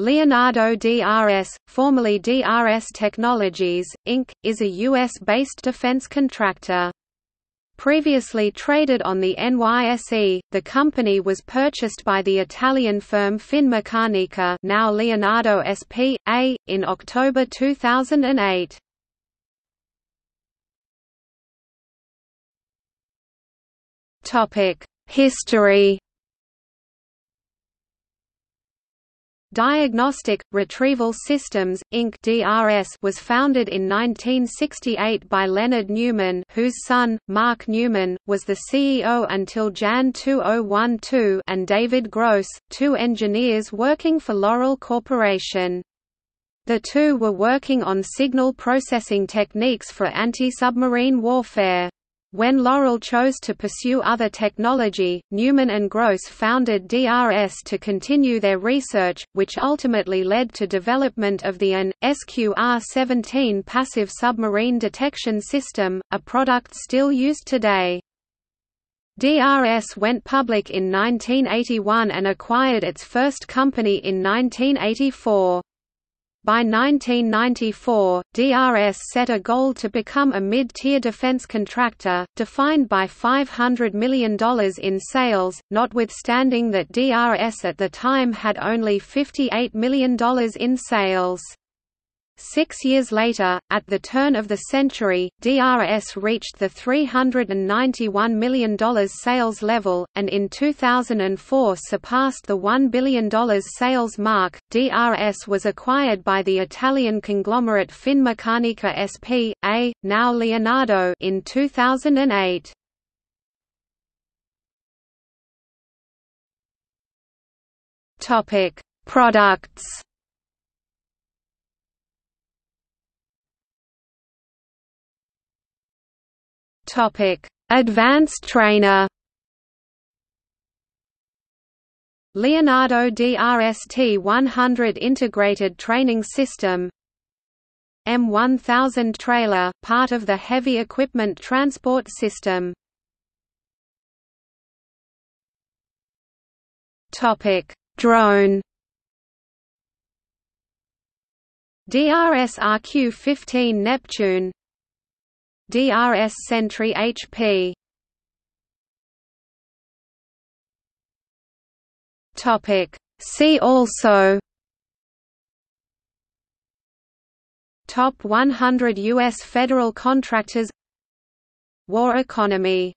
Leonardo DRS, formerly DRS Technologies, Inc., is a U.S.-based defense contractor. Previously traded on the NYSE, the company was purchased by the Italian firm Finmeccanica now Leonardo S.p.A., in October 2008. History Diagnostic Retrieval Systems Inc. (DRS) was founded in 1968 by Leonard Newman, whose son Mark Newman was the CEO until Jan 2012, and David Gross, two engineers working for Loral Corporation. The two were working on signal processing techniques for anti-submarine warfare. When Loral chose to pursue other technology, Newman and Gross founded DRS to continue their research, which ultimately led to development of the AN, SQR-17 passive submarine detection system, a product still used today. DRS went public in 1981 and acquired its first company in 1984. By 1994, DRS set a goal to become a mid-tier defense contractor, defined by $500 million in sales, notwithstanding that DRS at the time had only $58 million in sales. Six years later, at the turn of the century, DRS reached the $391 million sales level, and in 2004 surpassed the $1 billion sales mark. DRS was acquired by the Italian conglomerate Finmeccanica S.p.A., now Leonardo, in 2008. Topic: Products. Topic: Advanced Trainer. Leonardo DRST 100 Integrated Training System M1000 trailer, part of the Heavy Equipment Transport System. Topic: Drone. DRS RQ-15 Neptune DRS Sentry HP Topic. See also. Top 100 U.S. federal contractors. War economy